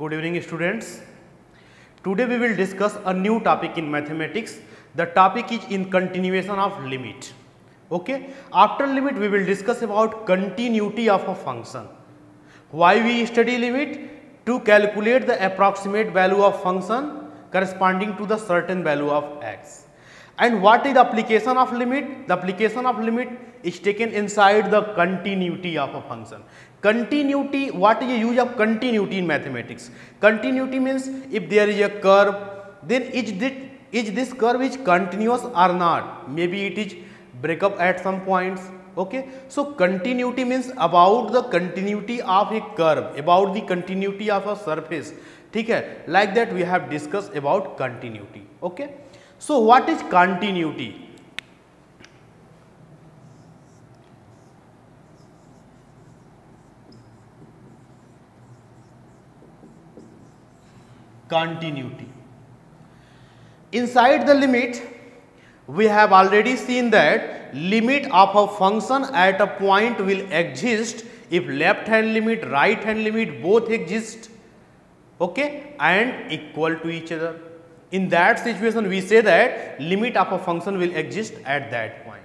Good evening students. Today we will discuss a new topic in mathematics. The topic is in continuation of limit. Okay. After limit we will discuss about continuity of a function. Why we study limit? To calculate the approximate value of function corresponding to the certain value of x. And what is the application of limit? The application of limit is taken inside the continuity of a function. Continuity, what is the use of continuity in mathematics? Continuity means if there is a curve, then is this, is this curve is continuous or not? Maybe it is break up at some points. Okay. So, continuity means about the continuity of a curve, about the continuity of a surface. ठीक है like that we have discussed about continuity okay so what is continuity continuity inside the limit we have already seen that limit of a function at a point will exist if left hand limit right hand limit both exist okay, and equal to each other. In that situation, we say that limit of a function will exist at that point.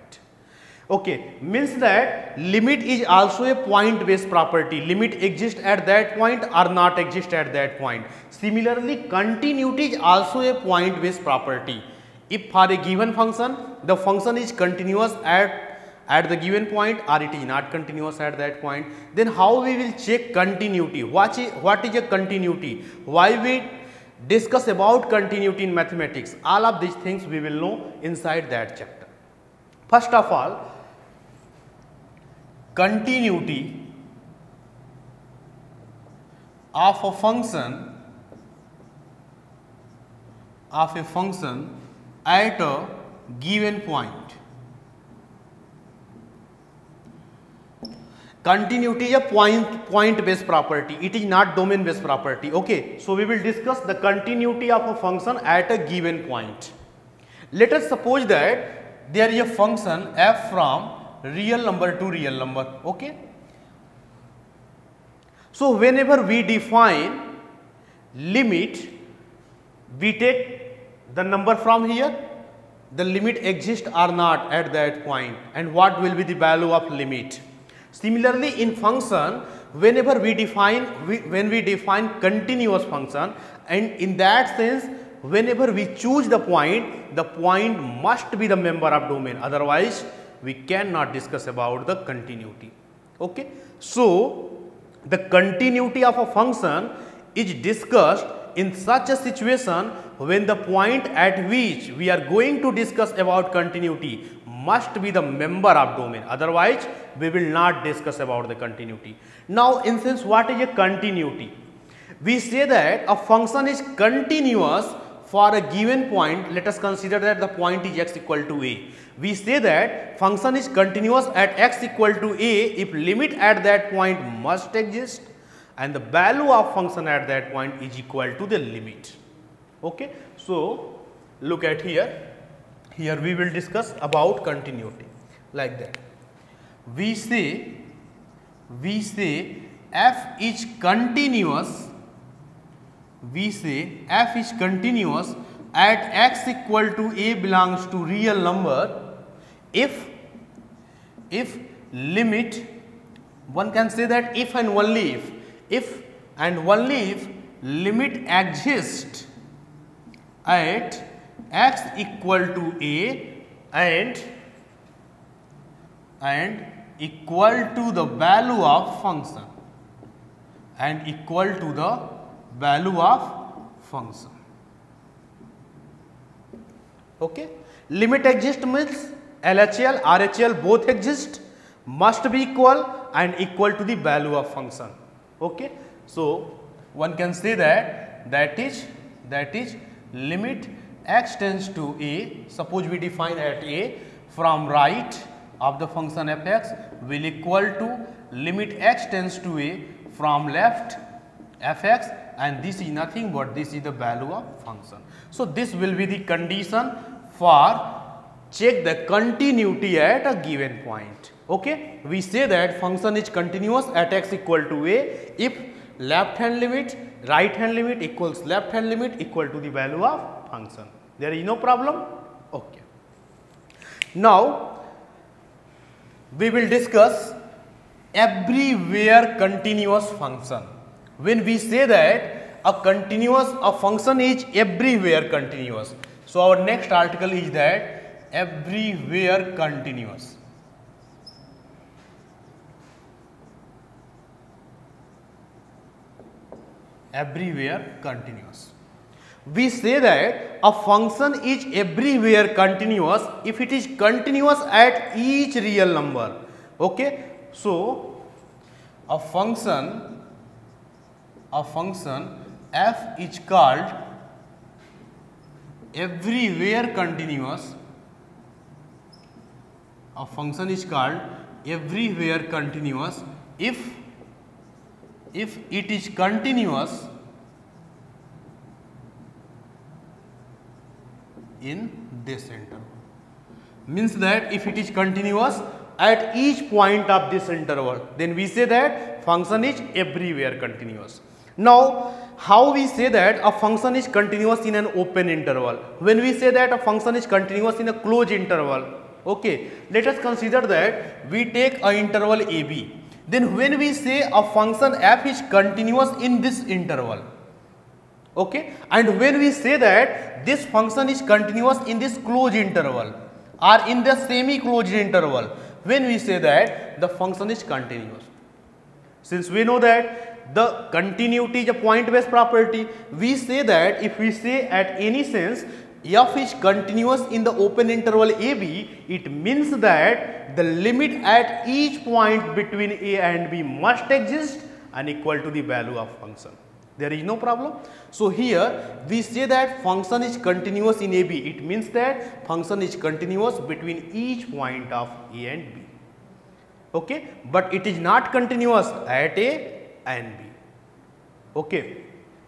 Okay, means that limit is also a point based property. Limit exists at that point or not exist at that point. Similarly, continuity is also a point based property. If for a given function, the function is continuous at at the given point or it is not continuous at that point, then how we will check continuity? What is, what is a continuity? Why we discuss about continuity in mathematics? All of these things we will know inside that chapter. First of all, continuity of a function of a function at a given point continuity is a point point based property. It is not domain based property. Okay so we will discuss the continuity of a function at a given point. Let us suppose that there is a function f from real number to real number. Okay? So whenever we define limit we take the number from here. The limit exists or not at that point. And what will be the value of limit Similarly, in function, whenever we define, we, when we define continuous function and in that sense, whenever we choose the point, the point must be the member of domain, otherwise we cannot discuss about the continuity. Okay. So, the continuity of a function is discussed in such a situation when the point at which we are going to discuss about continuity must be the member of domain otherwise we will not discuss about the continuity. Now in sense what is a continuity? We say that a function is continuous for a given point let us consider that the point is x equal to a. We say that function is continuous at x equal to a if limit at that point must exist and the value of function at that point is equal to the limit. Okay. So, look at here here we will discuss about continuity like that. We say, we say f is continuous, we say f is continuous at x equal to a belongs to real number if, if limit one can say that if and only if, if and only if limit exists at x equal to a and and equal to the value of function and equal to the value of function. Okay. Limit exist means LHL, RHL both exist must be equal and equal to the value of function. Okay. So, one can say that that is that is limit x tends to a, suppose we define at a from right of the function f x will equal to limit x tends to a from left f x and this is nothing but this is the value of function. So, this will be the condition for check the continuity at a given point. Okay? We say that function is continuous at x equal to a if left hand limit right hand limit equals left hand limit equal to the value of function. There is no problem? Okay. Now, we will discuss everywhere continuous function. When we say that a continuous, a function is everywhere continuous. So, our next article is that everywhere continuous. Everywhere continuous we say that a function is everywhere continuous if it is continuous at each real number. Okay. So, a function a function f is called everywhere continuous a function is called everywhere continuous if if it is continuous in this interval. Means that if it is continuous at each point of this interval, then we say that function is everywhere continuous. Now, how we say that a function is continuous in an open interval? When we say that a function is continuous in a closed interval, okay, let us consider that we take a interval AB. Then when we say a function f is continuous in this interval, okay? And when we say that this function is continuous in this closed interval or in the semi closed interval when we say that the function is continuous. Since we know that the continuity is a point based property we say that if we say at any sense f is continuous in the open interval ab it means that the limit at each point between a and b must exist and equal to the value of function there is no problem. So, here we say that function is continuous in AB, it means that function is continuous between each point of A and B, okay? but it is not continuous at A and B. Okay.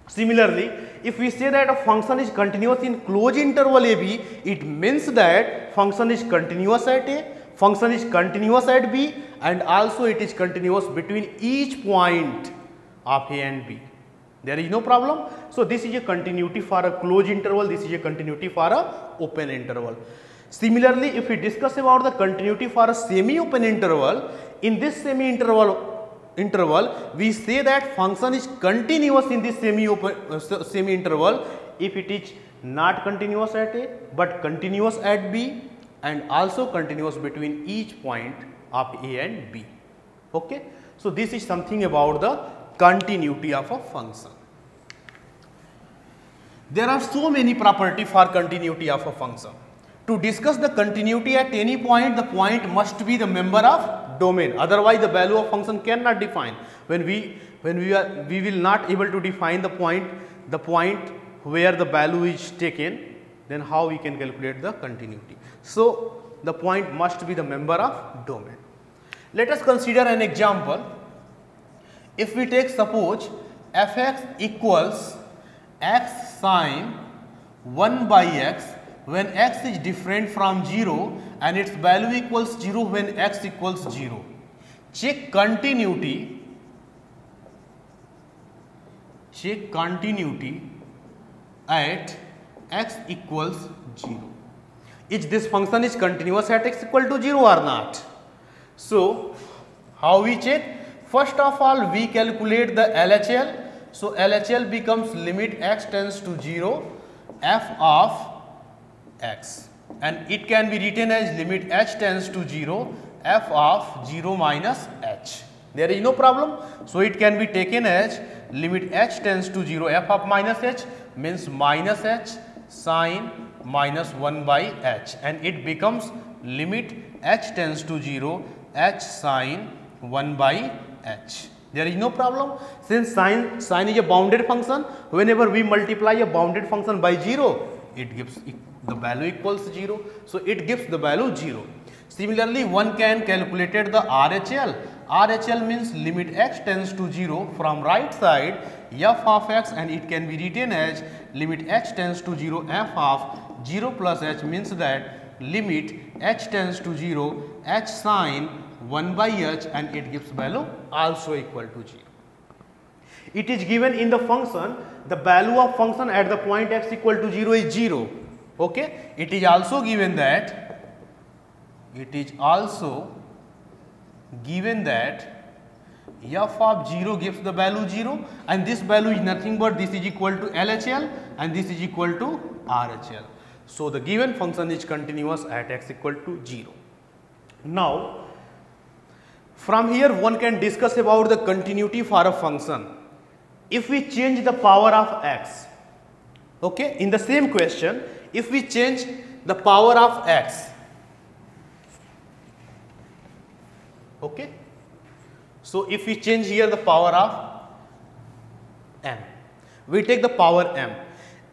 Similarly, if we say that a function is continuous in closed interval AB, it means that function is continuous at A, function is continuous at B and also it is continuous between each point of A and B there is no problem. So, this is a continuity for a closed interval, this is a continuity for a open interval. Similarly, if we discuss about the continuity for a semi-open interval, in this semi-interval interval, we say that function is continuous in this semi-open uh, semi-interval if it is not continuous at A, but continuous at B and also continuous between each point of A and B. Okay? So, this is something about the continuity of a function. There are so many property for continuity of a function. To discuss the continuity at any point, the point must be the member of domain. Otherwise, the value of function cannot define. When we when we are we will not able to define the point the point where the value is taken, then how we can calculate the continuity. So, the point must be the member of domain. Let us consider an example. If we take suppose f x equals x sine 1 by x when x is different from 0 and its value equals 0 when x equals 0. Check continuity, check continuity at x equals 0. Is this function is continuous at x equal to 0 or not? So, how we check? First of all, we calculate the LHL so, LHL becomes limit x tends to 0 f of x and it can be written as limit h tends to 0 f of 0 minus h. There is no problem. So, it can be taken as limit h tends to 0 f of minus h means minus h sine minus 1 by h and it becomes limit h tends to 0 h sine 1 by h. There is no problem since sine, sine is a bounded function whenever we multiply a bounded function by 0 it gives the value equals 0. So, it gives the value 0. Similarly, one can calculate the RHL. RHL means limit x tends to 0 from right side f of x and it can be written as limit x tends to 0 f of 0 plus h means that limit h tends to 0 h sine 1 by h and it gives value also equal to 0. It is given in the function the value of function at the point x equal to 0 is 0. Okay. It is also given that it is also given that f of 0 gives the value 0 and this value is nothing but this is equal to LHL and this is equal to RHL. So, the given function is continuous at x equal to 0. Now, from here one can discuss about the continuity for a function. If we change the power of x, okay, in the same question, if we change the power of x, okay, so, if we change here the power of m, we take the power m,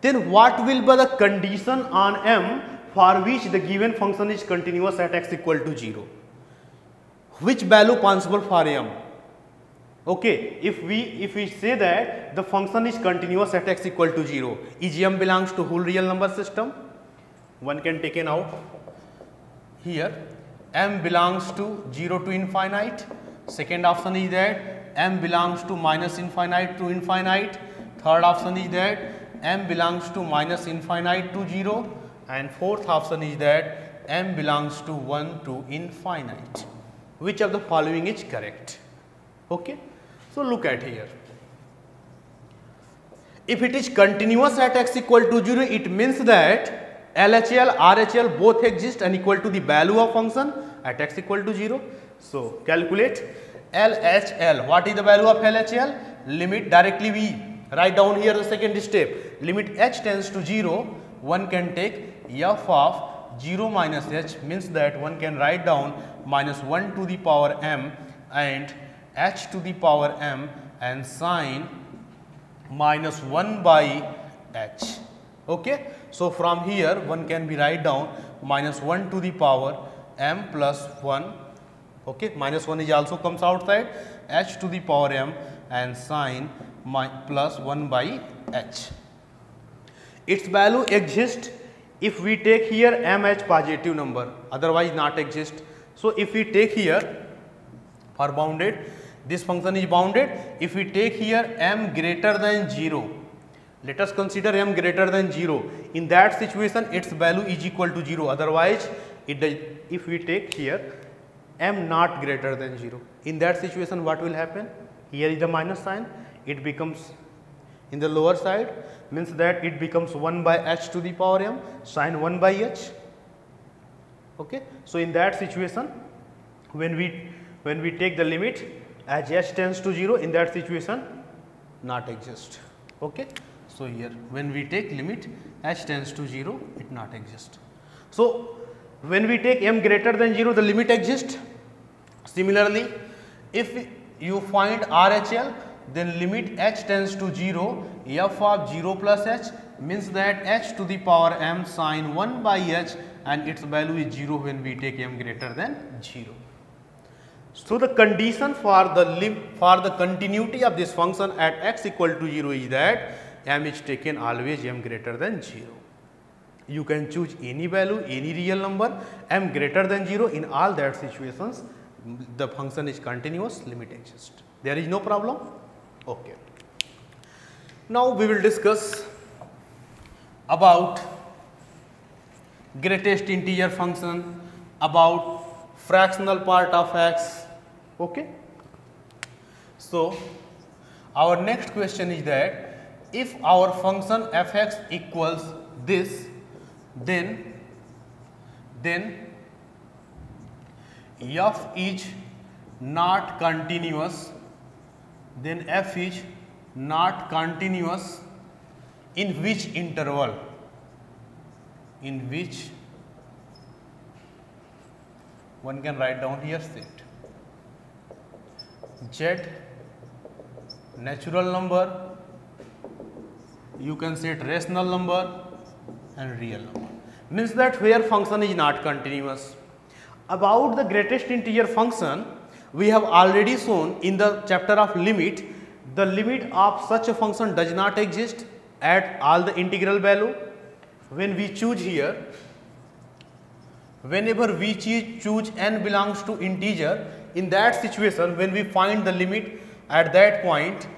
then what will be the condition on m for which the given function is continuous at x equal to 0? Which value possible for m? Okay, if we if we say that the function is continuous at x equal to 0, is m belongs to whole real number system? One can take it out here m belongs to 0 to infinite Second option is that m belongs to minus infinite to infinite. Third option is that m belongs to minus infinite to 0 and fourth option is that m belongs to 1 to infinite. Which of the following is correct? Okay. So, look at here. If it is continuous at x equal to 0, it means that LHL, RHL both exist and equal to the value of function at x equal to 0. So, calculate LHL. What is the value of LHL? Limit directly we write down here the second step. Limit h tends to 0, one can take f of 0 minus h means that one can write down minus 1 to the power m and h to the power m and sine minus 1 by h. Okay? So, from here one can be write down minus 1 to the power m plus 1 okay minus 1 is also comes outside h to the power m and sine plus 1 by h. Its value exists if we take here m h positive number otherwise not exist. So, if we take here for bounded this function is bounded if we take here m greater than 0 let us consider m greater than 0 in that situation its value is equal to 0 otherwise it does if we take here m not greater than 0. In that situation what will happen? Here is the minus sign, it becomes in the lower side means that it becomes 1 by h to the power m sine 1 by h. Okay. So, in that situation when we when we take the limit as h tends to 0 in that situation not exist. Okay. So, here when we take limit h tends to 0 it not exist. So, when we take m greater than 0 the limit exists. Similarly, if you find RHL then limit h tends to 0 f of 0 plus h means that h to the power m sine 1 by h and its value is 0 when we take m greater than 0. So, the condition for the for the continuity of this function at x equal to 0 is that m is taken always m greater than 0 you can choose any value any real number m greater than 0 in all that situations. The function is continuous limit exists. There is no problem? Okay now we will discuss about greatest integer function about fractional part of x okay? So our next question is that if our function f(x) equals this then then f is not continuous then f is not continuous in which interval in which one can write down here set z natural number you can set rational number and real number. Means that where function is not continuous. About the greatest integer function, we have already shown in the chapter of limit, the limit of such a function does not exist at all the integral value. When we choose here, whenever we choose n belongs to integer, in that situation when we find the limit at that point,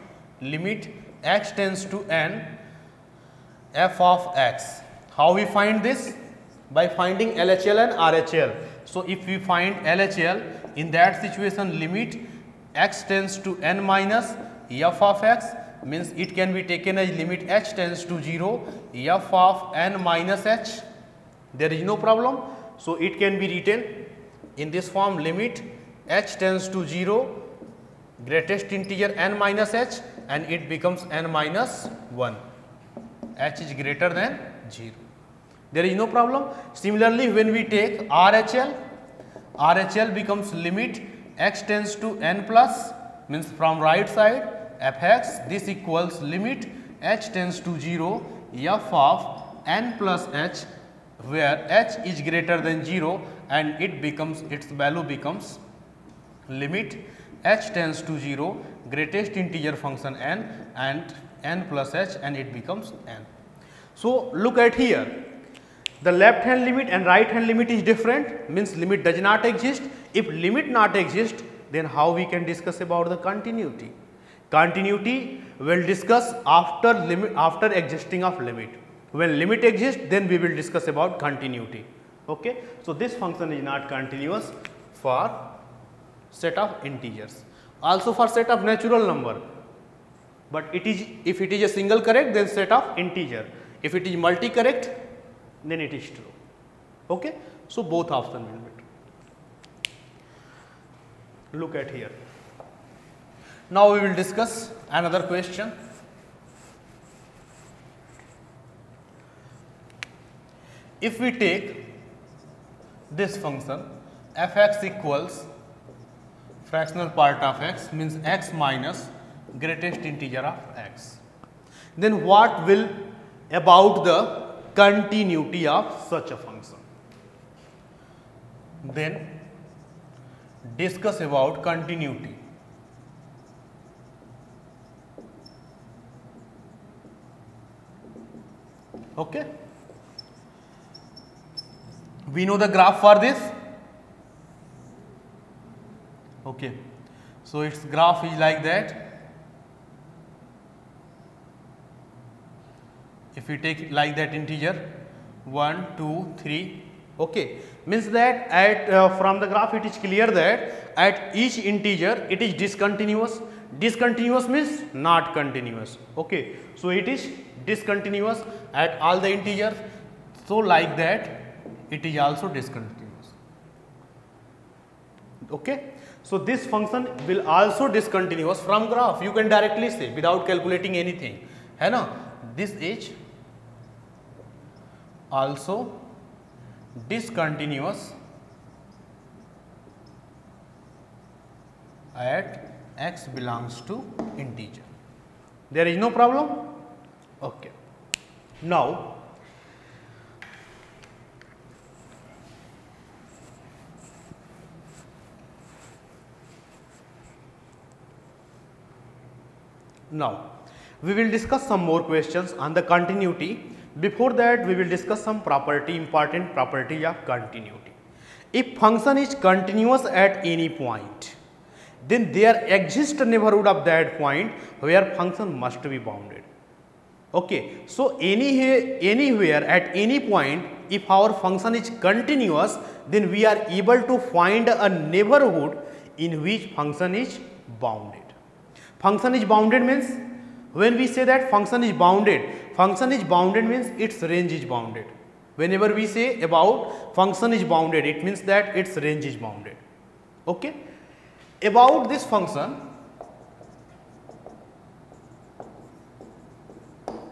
limit x tends to n f of x. How we find this? By finding LHL and RHL. So, if we find LHL in that situation limit x tends to n minus f of x means it can be taken as limit h tends to 0 f of n minus h there is no problem. So, it can be written in this form limit h tends to 0 greatest integer n minus h and it becomes n minus 1 h is greater than 0 there is no problem. Similarly when we take rhl rhl becomes limit x tends to n plus means from right side f x this equals limit h tends to 0 f of n plus h where h is greater than 0 and it becomes its value becomes limit h tends to 0 greatest integer function n and n plus h and it becomes n. So, look at here the left hand limit and right hand limit is different means limit does not exist. If limit not exist then how we can discuss about the continuity. Continuity will discuss after limit after existing of limit. When limit exists then we will discuss about continuity. Okay. So, this function is not continuous for set of integers also for set of natural number, but it is if it is a single correct then set of integer if it is multi correct then it is true. Okay. So, both options will be true. Look at here. Now, we will discuss another question. If we take this function f x equals fractional part of x means x minus greatest integer of x. Then what will about the continuity of such a function? Then discuss about continuity. Okay. We know the graph for this Okay. So, its graph is like that. If we take like that integer 1, 2, 3, okay, means that at uh, from the graph it is clear that at each integer it is discontinuous. Discontinuous means not continuous. Okay. So, it is discontinuous at all the integers. So, like that it is also discontinuous. Okay. So, this function will also discontinuous from graph you can directly say without calculating anything है ना this is also discontinuous at x belongs to integer there is no problem okay now Now, we will discuss some more questions on the continuity. Before that, we will discuss some property, important property of continuity. If function is continuous at any point, then there exists a neighborhood of that point where function must be bounded. Okay. So, any, anywhere at any point if our function is continuous then we are able to find a neighborhood in which function is bounded. Function is bounded means when we say that function is bounded, function is bounded means its range is bounded. Whenever we say about function is bounded, it means that its range is bounded. Okay? About this function,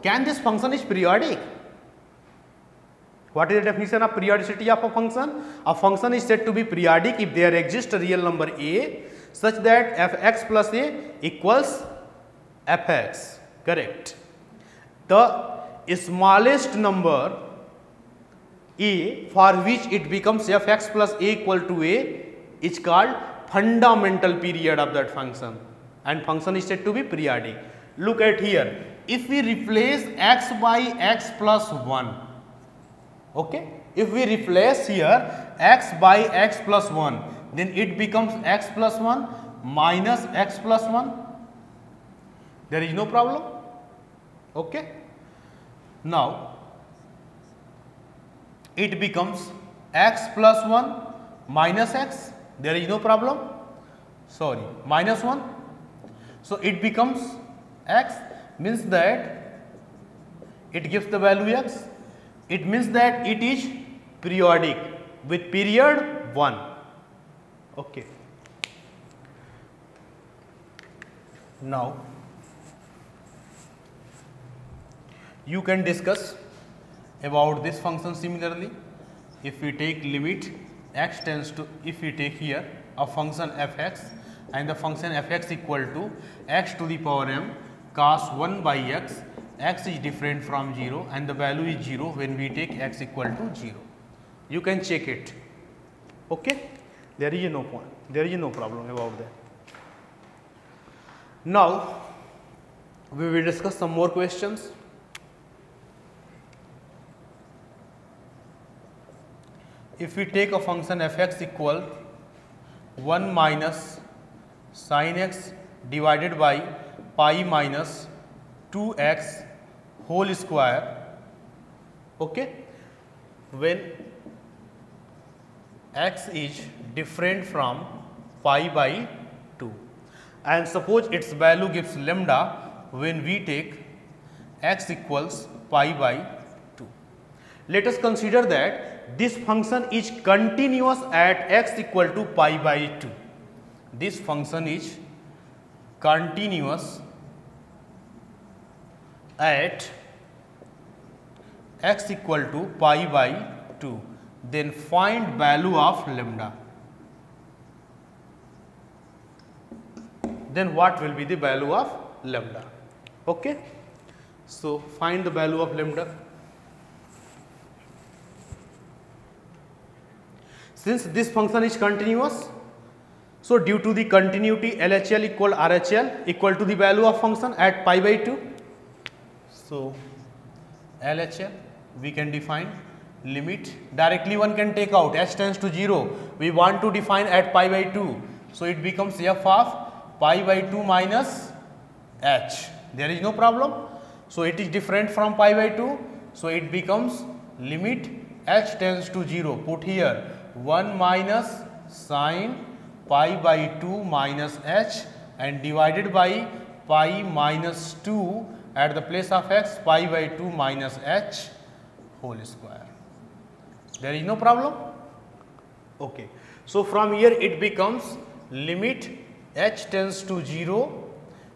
can this function is periodic? What is the definition of periodicity of a function? A function is said to be periodic if there exists a real number a such that f x plus a equals f x correct. The smallest number a for which it becomes f x plus a equal to a is called fundamental period of that function and function is said to be periodic. Look at here if we replace x by x plus 1 okay if we replace here x by x plus 1 then it becomes x plus 1 minus x plus 1 There is no problem. Okay. Now, it becomes x plus 1 minus x, there is no problem, sorry, minus 1. So, it becomes x means that it gives the value x, it means that it is periodic with period 1. Okay. Now, you can discuss about this function similarly. If we take limit x tends to, if we take here a function f x and the function f x equal to x to the power m cos 1 by x, x is different from 0 and the value is 0 when we take x equal to 0. You can check it. Okay? There is no point, there is no problem about that. Now, we will discuss some more questions. If we take a function f x equal 1 minus sin x divided by pi minus 2 x whole square, okay, when x is different from pi by 2 and suppose its value gives lambda when we take x equals pi by 2. Let us consider that this function is continuous at x equal to pi by 2. This function is continuous at x equal to pi by 2 then find value of lambda. Then what will be the value of lambda? Okay? So find the value of lambda Since this function is continuous, so due to the continuity LHL equal RHL equal to the value of function at pi by 2. So, LHL we can define limit directly one can take out h tends to 0 we want to define at pi by 2. So, it becomes f of pi by 2 minus h there is no problem. So, it is different from pi by 2. So, it becomes limit h tends to 0 put here 1 minus sine pi by 2 minus h and divided by pi minus 2 at the place of x pi by 2 minus h whole square. There is no problem? Okay. So, from here it becomes limit h tends to 0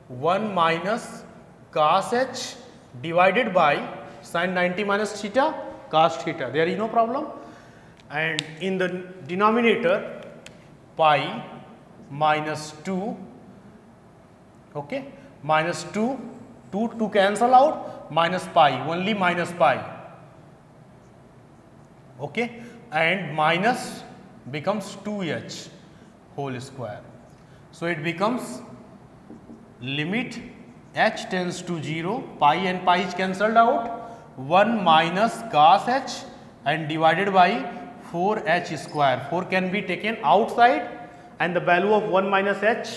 1 minus cos h divided by sin 90 minus theta cos theta. There is no problem and in the denominator pi minus 2 okay minus 2 2 to cancel out minus pi only minus pi okay and minus becomes 2h whole square. So it becomes limit h tends to 0 pi and pi is cancelled out 1 minus cos h and divided by 4 h square 4 can be taken outside and the value of 1 minus h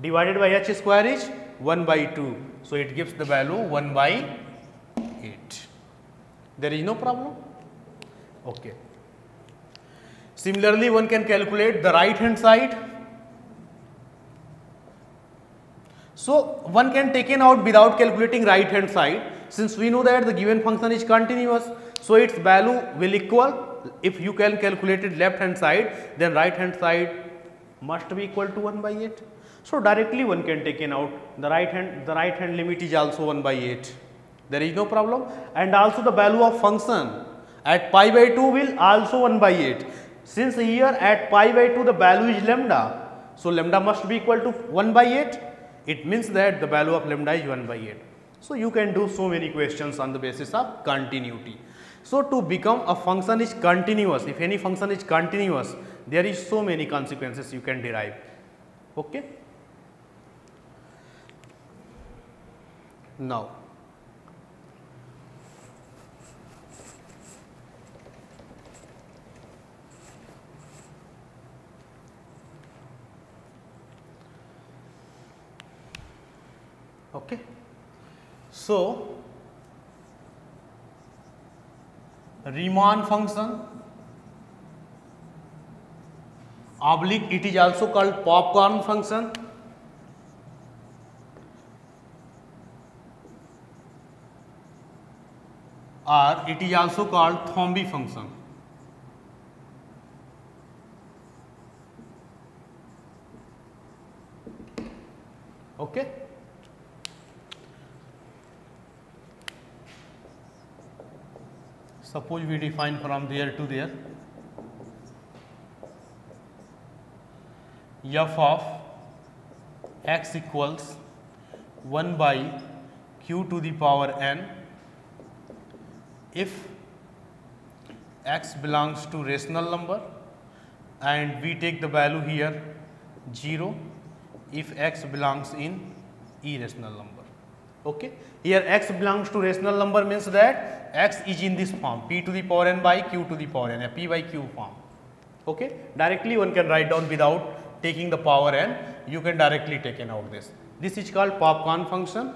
divided by h square is 1 by 2. So, it gives the value 1 by 8 there is no problem. Okay. Similarly, one can calculate the right hand side. So, one can taken out without calculating right hand side since we know that the given function is continuous. So, its value will equal if you can calculate it left hand side then right hand side must be equal to 1 by 8. So, directly one can take in out the right hand the right hand limit is also 1 by 8 there is no problem and also the value of function at pi by 2 will also 1 by 8 since here at pi by 2 the value is lambda. So, lambda must be equal to 1 by 8 it means that the value of lambda is 1 by 8. So, you can do so many questions on the basis of continuity. So, to become a function is continuous, if any function is continuous, there is so many consequences you can derive. Okay? Now, Okay. So, Riemann function oblique it is also called popcorn function or it is also called Thomae function Suppose we define from there to there. F of x equals 1 by q to the power n. If x belongs to rational number and we take the value here 0 if x belongs in irrational number. Okay. Here x belongs to rational number means that x is in this form p to the power n by q to the power n, p by q form. Okay. Directly one can write down without taking the power n, you can directly take out this. This is called popcorn function.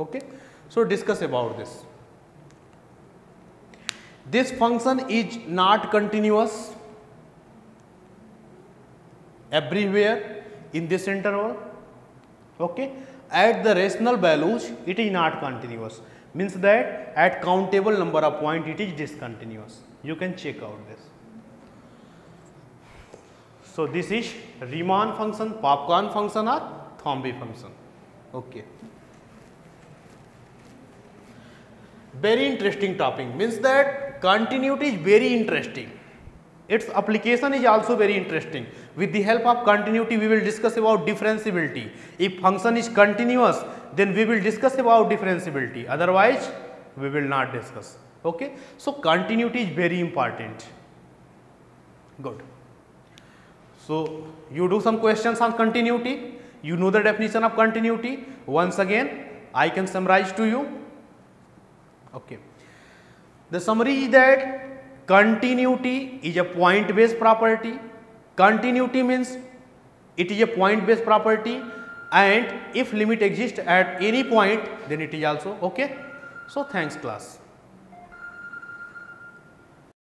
Okay. So, discuss about this. This function is not continuous everywhere in this interval. Okay. At the rational values, it is not continuous means that at countable number of point it is discontinuous. You can check out this. So, this is Riemann function, popcorn function or Thomae function. Okay. Very interesting topic means that continuity is very interesting. Its application is also very interesting. With the help of continuity, we will discuss about differentiability. If function is continuous, then we will discuss about differentiability. Otherwise, we will not discuss. Okay? So, continuity is very important. Good. So, you do some questions on continuity. You know the definition of continuity. Once again, I can summarize to you. Okay. The summary is that Continuity is a point based property. Continuity means it is a point based property and if limit exists at any point then it is also okay. So, thanks class.